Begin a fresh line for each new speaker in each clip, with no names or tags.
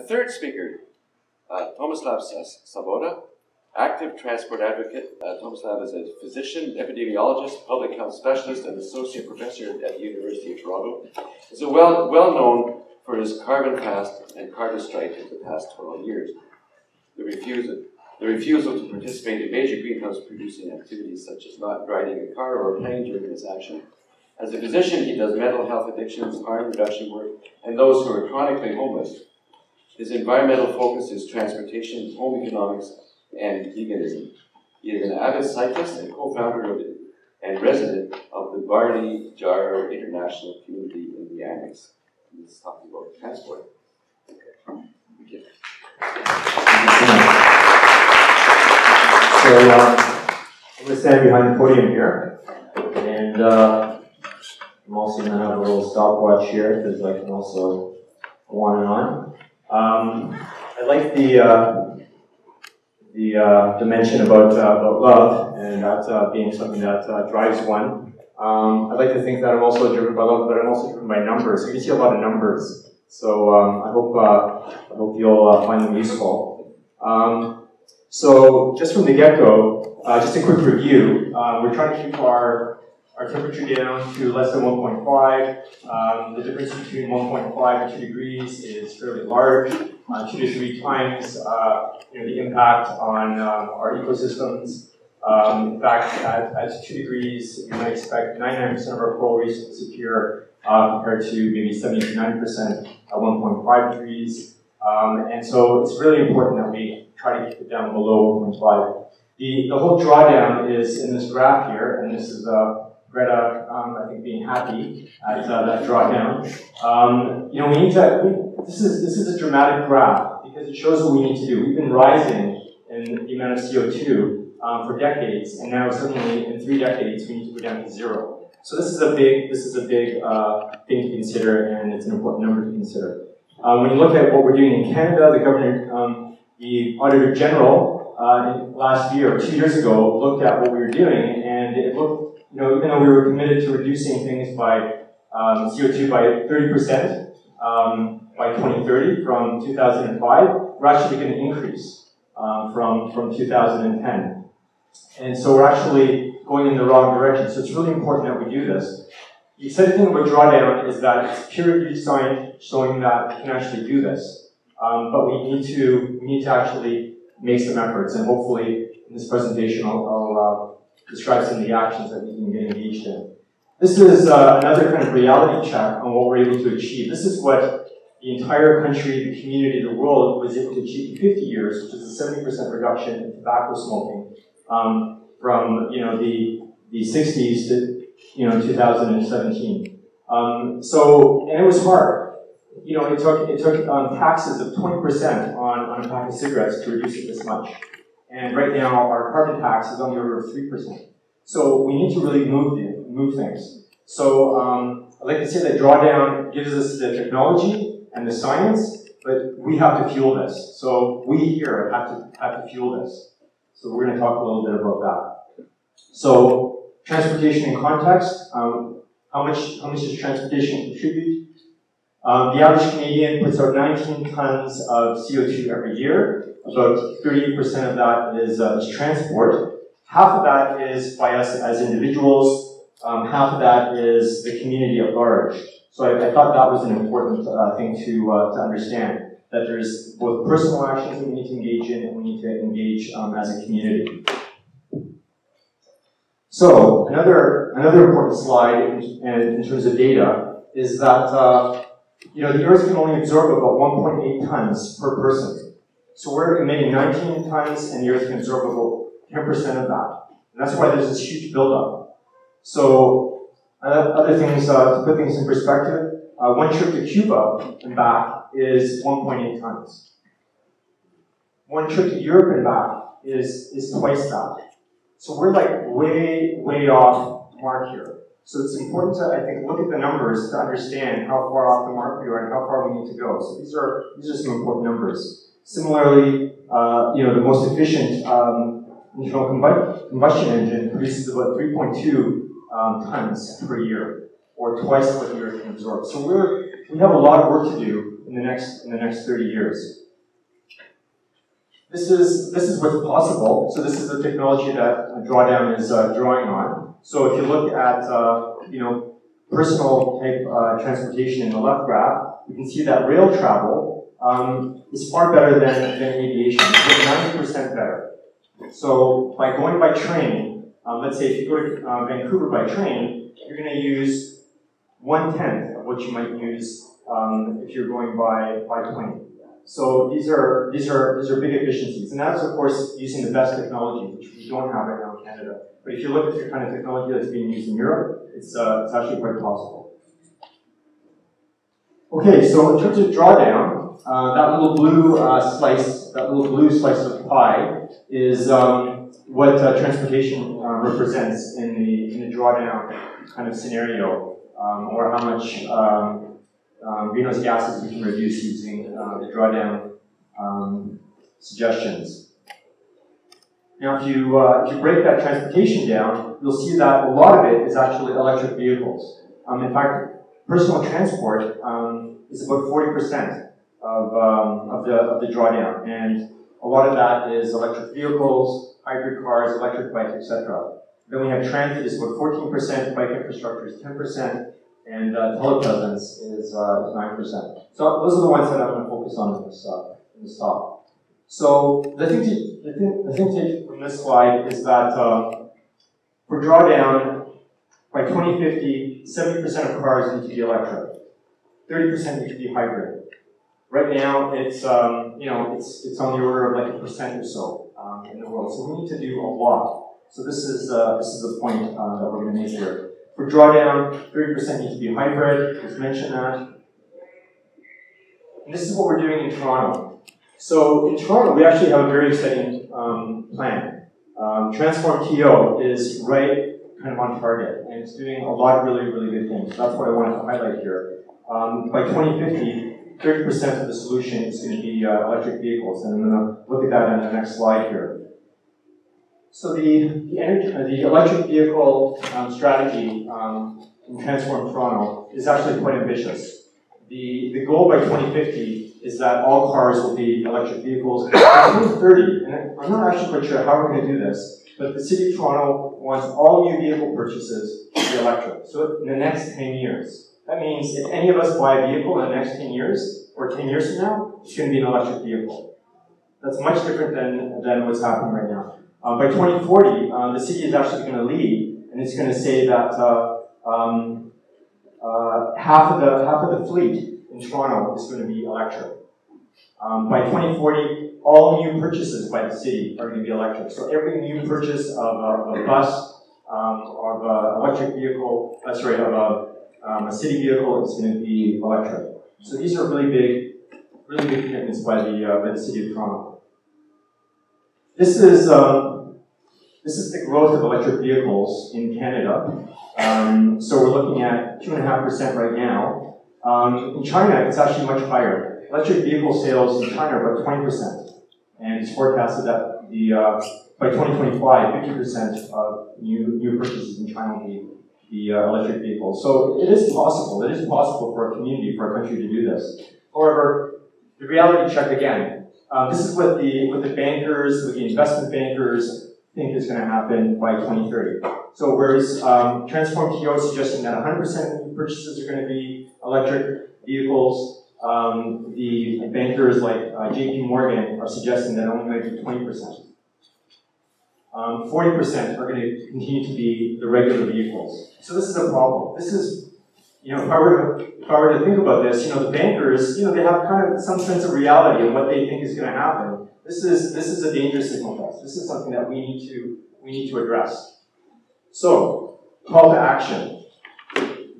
The third speaker, uh, Tomislav Svoboda, active transport advocate. Uh, Tomislav is a physician, epidemiologist, public health specialist, and associate professor at the University of Toronto. He's well, well known for his carbon fast and carbon strike in the past 12 years. The refusal, the refusal to participate in major greenhouse producing activities such as not riding a car or a plane during this action. As a physician, he does mental health addictions, harm reduction work, and those who are chronically homeless. His environmental focus is transportation, home economics, and veganism. He is an avid cyclist and co-founder of and resident of the Barney Jar International Community in the Annex. He's talking about transport.
So um, I'm going to stand behind the podium here, and uh, I'm also going to have a little stopwatch here because I can also go on and on. Um, I like the uh, the uh, dimension about, uh, about love and that uh, being something that uh, drives one. Um, I'd like to think that I'm also driven by love, but I'm also driven by numbers. You can see a lot of numbers, so um, I hope I hope you'll find them useful. Um, so just from the get-go, just a quick review. we're trying to keep our our temperature down to less than 1.5. Um, the difference between 1.5 and 2 degrees is fairly large, uh, two to three times uh, you know, the impact on um, our ecosystems. Um, in fact, at, at 2 degrees, you might expect 99% of our coral reefs to disappear uh, compared to maybe 70 to 90% at 1.5 degrees. Um, and so it's really important that we try to keep it down below 1.5. The, the whole drawdown is in this graph here, and this is uh, Greta, um, I think, being happy at uh, that drawdown. Um, you know, we need to, we, this is, this is a dramatic graph because it shows what we need to do. We've been rising in the amount of CO2 um, for decades, and now suddenly in three decades we need to go down to zero. So this is a big, this is a big uh, thing to consider, and it's an important number to consider. Um, when you look at what we're doing in Canada, the governor, um, the Auditor General, uh, last year, or two years ago, looked at what we were doing, and it looked you know, even though we were committed to reducing things by um, CO2 by 30% um, by 2030 from 2005, we're actually going to increase um, from, from 2010. And so we're actually going in the wrong direction. So it's really important that we do this. The exciting thing about drawdown is that it's peer reviewed science showing that we can actually do this. Um, but we need to we need to actually make some efforts, and hopefully in this presentation I'll, I'll uh, describe some of the actions that we can get engaged in. This is uh, another kind of reality check on what we're able to achieve. This is what the entire country, the community, the world was able to achieve in 50 years, which is a 70% reduction in tobacco smoking um, from you know the the 60s to you know 2017. Um, so and it was hard. You know, it took it took um, taxes of 20% on, on a pack of cigarettes to reduce it this much. And right now, our carbon tax is on the order of 3%. So we need to really move, the, move things. So um, I'd like to say that drawdown gives us the technology and the science, but we have to fuel this. So we here have to, have to fuel this. So we're going to talk a little bit about that. So transportation in context, um, how much how much does transportation contribute? Um, the average Canadian puts out 19 tons of CO2 every year. About 38% of that is, uh, is transport. Half of that is by us as individuals. Um, half of that is the community at large. So I, I thought that was an important uh, thing to, uh, to understand, that there's both personal actions that we need to engage in and we need to engage um, as a community. So another, another important slide in, in terms of data is that uh, you know, the Earth can only absorb about 1.8 tons per person. So we're emitting 19 tons, and the Earth can absorb about 10% of that. And that's why there's this huge buildup. So uh, other things, uh, to put things in perspective, uh, one trip to Cuba and back is 1.8 tons. One trip to Europe and back is, is twice that. So we're like way, way off mark here. So it's important to, I think, look at the numbers to understand how far off the mark we are and how far we need to go. So these are, these are some important numbers. Similarly, uh, you know, the most efficient um, internal combustion engine produces about 3.2 um, tons per year, or twice what the Earth can absorb. So we're, we have a lot of work to do in the next in the next 30 years. This is this is what's possible. So this is the technology that Drawdown is uh, drawing on. So if you look at uh, you know personal type uh, transportation in the left graph, you can see that rail travel um, is far better than, than aviation. It's 90% better. So by going by train, um, let's say if you go to uh, Vancouver by train, you're going to use one tenth of what you might use um, if you're going by by plane. So these are these are these are big efficiencies, and that's of course using the best technology, which we don't have right now in Canada. But if you look at the kind of technology that's being used in Europe, it's uh, it's actually quite possible. Okay, so in terms of drawdown, uh, that little blue uh, slice, that little blue slice of pie, is um, what uh, transportation uh, represents in the in the drawdown kind of scenario, um, or how much um, um, greenhouse gases we can reduce using uh, the drawdown um, suggestions. Now, if you, if you break that transportation down, you'll see that a lot of it is actually electric vehicles. In fact, personal transport is about 40% of, um, of, the, of the drawdown, and a lot of that is electric vehicles, hybrid cars, electric bikes, etc. Then we have transit is about 14%, bike infrastructure is 10%, and uh, telepresence is, uh, is 9%. So those are the ones that I'm going to focus on in this, uh, in this talk. So the thing, to, the, thing, the thing to from this slide is that uh, for drawdown, by 2050, 70% of cars need to be electric. 30% need to be hybrid. Right now, it's um, you know it's it's on the order of like a percent or so um, in the world. So we need to do a lot. So this is uh, this is the point uh, that we're going to make here. For drawdown, 30% need to be hybrid. Just mentioned that. And this is what we're doing in Toronto. So in Toronto, we actually have a very exciting um, plan. Um, Transform TO is right kind of on target, and it's doing a lot of really, really good things. That's what I wanted to highlight here. Um, by 2050, 30% of the solution is going to be uh, electric vehicles, and I'm going to look at that in the next slide here. So the, the, energy, uh, the electric vehicle um, strategy um, in Transform Toronto is actually quite ambitious. The, the goal by 2050 is that all cars will be electric vehicles. By 2030, and I'm not actually quite sure how we're going to do this, but the City of Toronto wants all new vehicle purchases to be electric. So in the next 10 years. That means if any of us buy a vehicle in the next 10 years, or 10 years from now, it's going to be an electric vehicle. That's much different than, than what's happening right now. Uh, by 2040, uh, the city is actually going to lead, and it's going to say that uh, um, uh, half of the half of the fleet in Toronto is going to be electric. Um, by 2040, all new purchases by the city are going to be electric. So every new purchase of a, of a bus, um, of an electric vehicle, uh, sorry, of a, um, a city vehicle is going to be electric. So these are really big, really big commitments by the uh, by the city of Toronto. This is um, this is the growth of electric vehicles in Canada. Um, so we're looking at two and a half percent right now. Um, in China, it's actually much higher. Electric vehicle sales in China are about twenty percent, and it's forecasted that the uh, by 2025, 50 percent of new new purchases in China will be the uh, electric vehicles. So it is possible. It is possible for a community, for a country to do this. However, the reality check again. Um, this is what the what the bankers, what the investment bankers think is going to happen by 2030. So whereas um, Transform TO is suggesting that 100% of purchases are going to be electric vehicles, um, the bankers like uh, JP Morgan are suggesting that only might be 20%. Um, 40% are going to continue to be the regular vehicles. So this is a problem. This is, you know, if I were to, if I were to think about this, you know, the bankers, you know, they have kind of some sense of reality and what they think is going to happen. This is this is a dangerous signal to us. This is something that we need to we need to address. So, call to action.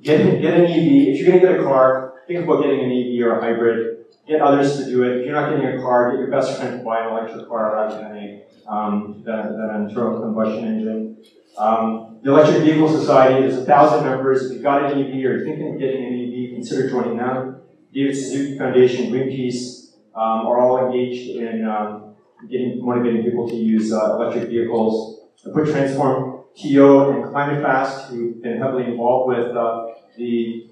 Get, get an EV. If you're going to get a car, think about getting an EV or a hybrid. Get others to do it. If you're not getting a car, get your best friend to buy an electric car rather than a um, than an internal combustion engine. Um, the Electric Vehicle Society, there's a thousand members. If you've got an EV or you're thinking of getting an EV, consider joining them. David Suzuki Foundation, Greenpeace um, are all engaged in um, getting motivating people to use uh, electric vehicles. I put Transform TO and Climate Fast, who've been heavily involved with uh, the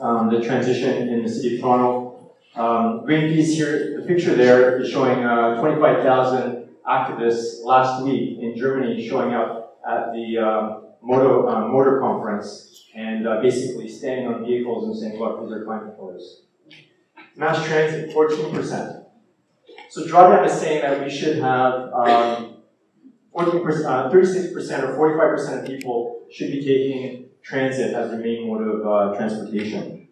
um, the transition in the city of Toronto. Um, Greenpeace here, the picture there is showing uh, 25,000 activists last week in Germany showing up at the um, motor, uh, motor conference and uh, basically standing on vehicles and saying, look, these are climate killers. Mass transit, 14%. So Drawdown is saying that we should have um, 14%, uh, 36% or 45% of people should be taking transit as their main mode of uh, transportation.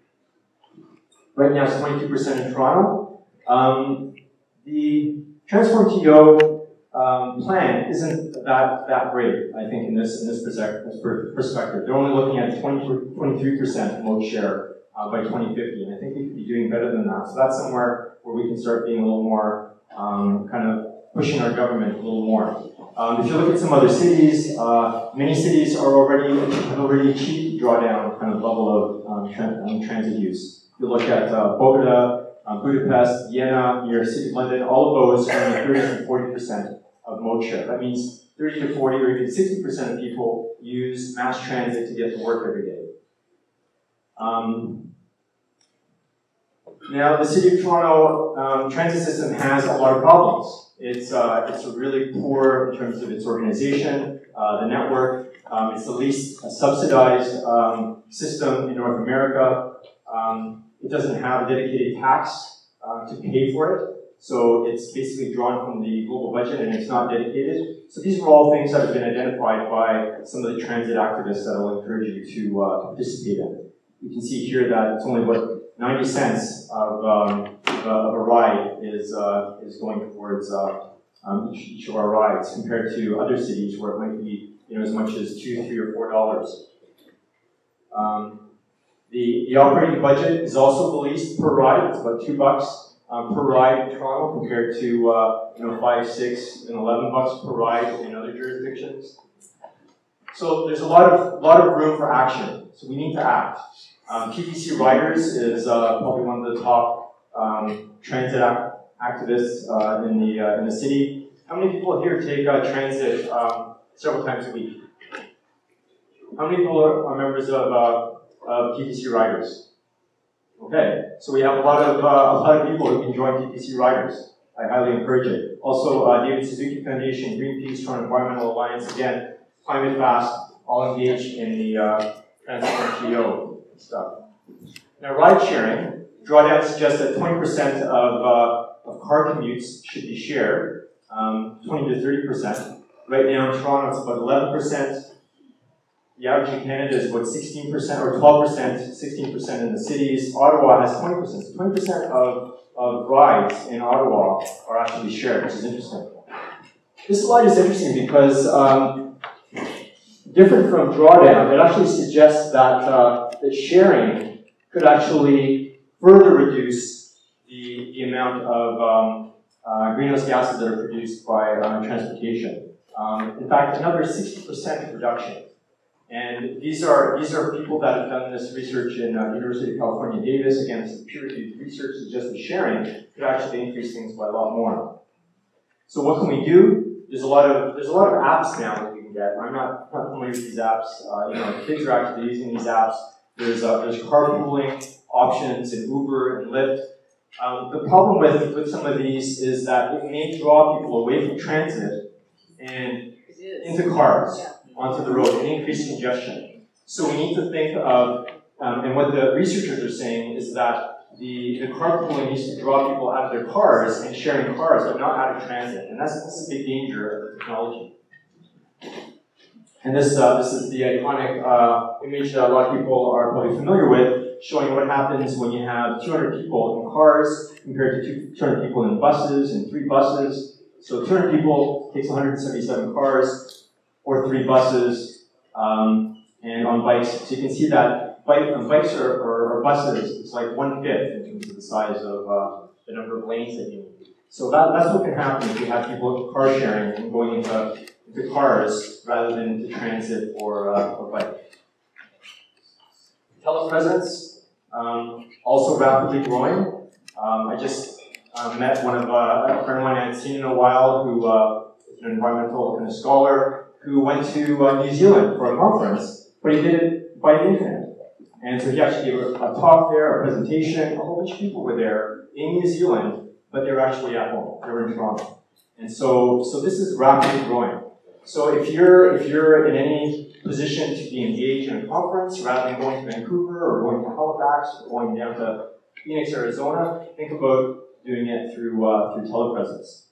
Right now it's 22% in Toronto. Um, the Transform TO um, plan isn't that, that great, I think, in this, in this perspective. They're only looking at 20, 23% mode share uh, by 2050, and I think we could be doing better than that. So that's somewhere where we can start being a little more um, kind of pushing our government a little more. Um, if you look at some other cities, uh, many cities are already have already achieved drawdown kind of level of um, um, transit use. If you look at uh, Bogota, uh, Budapest, Vienna, New York City, London, all of those are in the 30 to 40 percent That means 30 to 40 or even 60 percent of people use mass transit to get to work every day. Um, now, the City of Toronto um, transit system has a lot of problems. It's, uh, it's really poor in terms of its organization, uh, the network. Um, it's the least subsidized um, system in North America. Um, it doesn't have a dedicated tax uh, to pay for it. So it's basically drawn from the global budget and it's not dedicated. So these are all things that have been identified by some of the transit activists that I'll encourage you to, uh, participate in. You can see here that it's only what 90 cents of, um, of a ride is, uh, is going towards uh, um, each, each, of our rides compared to other cities where it might be you know, as much as two, three, or four dollars. Um, the, the operating budget is also the least per ride. It's about two bucks um, per ride in Toronto compared to uh, you know five, six, and eleven bucks per ride in other jurisdictions. So there's a lot of lot of room for action. So we need to act. Um, Riders is uh, probably one of the top um, transit activists uh, in the uh, in the city. How many people here take uh, transit um, several times a week? How many people are, members of, of TTC Riders? Okay, so we have a lot of uh, a lot of people who can join TTC Riders. I highly encourage it. Also, David Suzuki Foundation, Greenpeace, Toronto Environmental Alliance, again, Climate Fast, all engaged in the uh, stuff. Now, ride sharing, Drawdown suggests that 20% of, uh, of car commutes should be shared, um, 20 to 30%. Right now in Toronto, it's about 11%. The average in Canada is about 16% or 12%, 16% in the cities. Ottawa has 20%. 20% of, of rides in Ottawa are actually shared, which is interesting. This slide is interesting because um, different from drawdown, it actually suggests that uh, that sharing could actually further reduce the, the amount of um, uh, greenhouse gases that are produced by uh, transportation. Um, in fact, another 60% reduction. And these are these are people that have done this research in uh, University of California, Davis. Again, is peer-reviewed research suggesting sharing could actually increase things by a lot more. So what can we do? There's a lot of there's a lot of apps now that we can get. I'm not, not familiar with these apps. Uh, you know, kids are actually using these apps there's, uh, there's carpooling options in Uber and Lyft. Um, the problem with, with some of these is that it may draw people away from transit and into cars onto the road and increase congestion. So we need to think of, um, and what the researchers are saying is that the, the carpooling needs to draw people out of their cars and sharing cars, but not out of transit. And that's, that's a big danger of the technology. And this, uh, this is the iconic uh, image that a lot of people are probably familiar with, showing what happens when you have 200 people in cars compared to 200 people in buses and three buses. So 200 people takes 177 cars or three buses um, and on bikes. So you can see that bike, on bikes or, or, or, buses, it's like one fifth in terms of the size of uh, the number of lanes that you need. So that, that's what can happen if you have people car sharing and going into the cars rather than the transit or, uh, bike. Telepresence, um, also rapidly growing. Um, I just uh, met one of uh, a friend of mine I hadn't seen in a while who uh, is an environmental kind of scholar who went to uh, New Zealand for a conference, but he did it by the internet. And so he actually gave a, a talk there, a presentation, a whole bunch of people were there in New Zealand, but they're actually at home. They're in Toronto. And so, so this is rapidly growing. So if you're, if you're in any position to be engaged in a conference, rather than going to Vancouver or going to Halifax or going down to Phoenix, Arizona, think about doing it through, uh, through telepresence.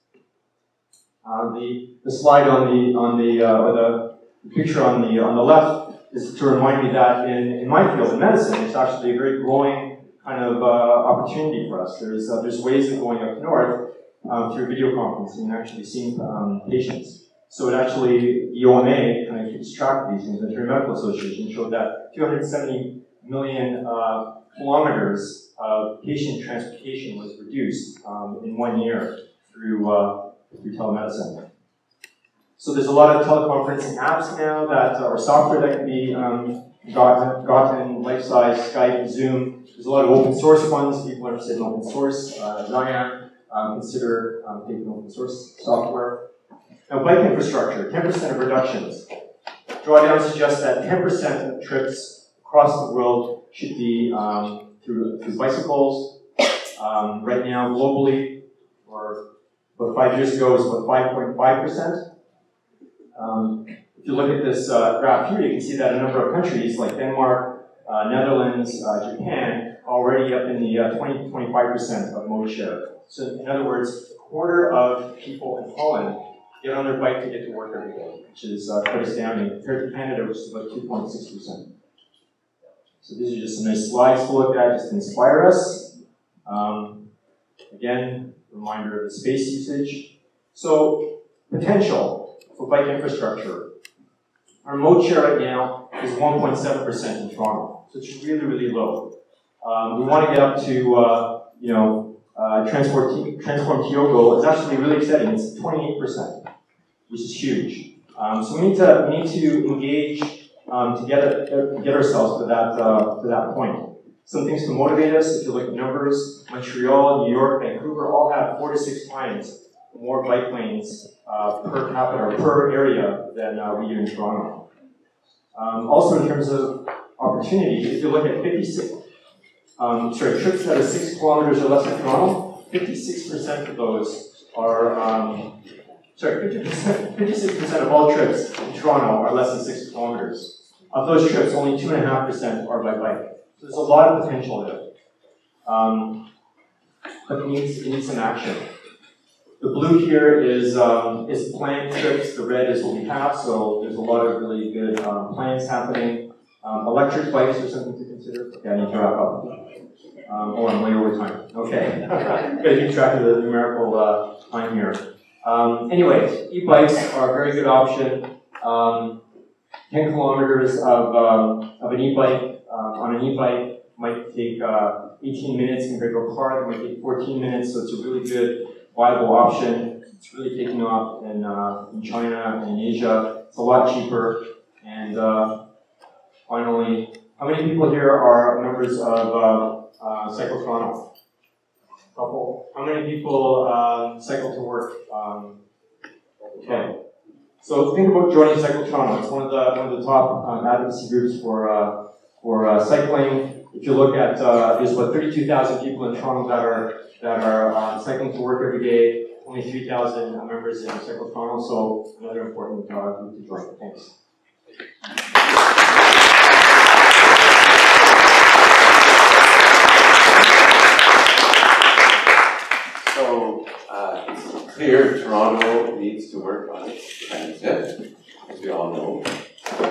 Uh, the, the slide on the, on the, uh, or the, picture on the, on the left is to remind me that in, in my field, in medicine, it's actually a very growing kind of uh, opportunity for us. There's, uh, there's ways of going up north um, through video conferencing and actually seeing um, patients. So it actually, the OMA kind of keeps track of these things. The Ontario Medical Association showed that 270 million uh, kilometers of patient transportation was reduced um, in one year through, uh, through telemedicine. So there's a lot of teleconferencing apps now that, or software that can be um, gotten, gotten Lifesize, Skype, Zoom. There's a lot of open source ones. People are interested in open source. Uh, Zion, um, consider um, taking open source software. Now, bike infrastructure, 10% of reductions. Drawdown suggests that 10% of trips across the world should be um, through, through bicycles. Um, right now, globally, or about five years ago, it was about 5.5%. Um, if you look at this uh, graph here, you can see that a number of countries like Denmark, uh, Netherlands, uh, Japan, already up in the uh, 20 25% of mode share. So, in other words, a quarter of people in Holland get on their bike to get to work every day, which is uh, quite astounding compared to Canada, which is about 2.6%. So these are just some nice slides to look at, just to inspire us. Um, again, reminder of the space usage. So potential for bike infrastructure. Our mode share right now is 1.7% in Toronto, so it's really, really low. Um, we want to get up to, uh, you know, uh, Transport Transform TO goal is actually really exciting. It's 28%, which is huge. Um, so we need to we need to engage um, to get get ourselves to that uh, to that point. Some things to motivate us. If you look at numbers, Montreal, New York, Vancouver all have four to six times more bike lanes uh, per capita or per area than uh, we do in Toronto. Um, also, in terms of opportunity, if you look at 56, um, sorry, trips that are six kilometers or less in Toronto, 56% of those are, um, sorry, 50%, 56% of all trips in Toronto are less than six kilometers. Of those trips, only 2.5% are by bike. So there's a lot of potential there. Um, but it needs, it needs some action. The blue here is, um, is planned trips, the red is what we have, so there's a lot of really good um, plans happening. Um, electric bikes are something to consider. Okay, I need to wrap up. Um, oh, I'm way over time. Okay. Gotta keep track of the numerical uh, time here. Um, anyway, e-bikes are a very good option. Um, 10 kilometers of, um, of an e-bike um, on an e-bike might take uh, 18 minutes compared to a car that might take 14 minutes, so it's a really good, viable option. It's really taking off in, uh, in China and Asia. It's a lot cheaper. And uh, finally, how many people here are members of uh, uh, Cycle Toronto? Couple. How many people um, cycle to work? Um, okay. So think about joining Cycle Toronto. It's one of the one of the top um, advocacy groups for uh, for uh, cycling. If you look at uh, there's about 32,000 people in Toronto that are that are uh, cycling to work every day. Only 3,000 members in Cycle Toronto, so another important uh, group to join. Thanks.
So, uh, it's clear Toronto needs to work on its transit, as we all know.